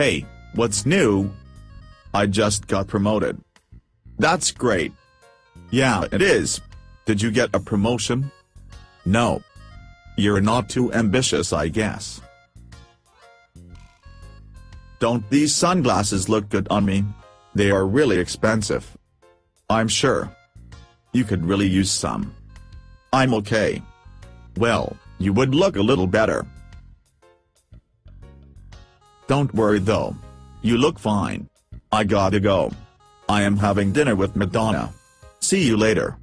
Hey, what's new? I just got promoted. That's great. Yeah, it is. Did you get a promotion? No. You're not too ambitious I guess. Don't these sunglasses look good on me? They are really expensive. I'm sure. You could really use some. I'm okay. Well, you would look a little better. Don't worry though. You look fine. I gotta go. I am having dinner with Madonna. See you later.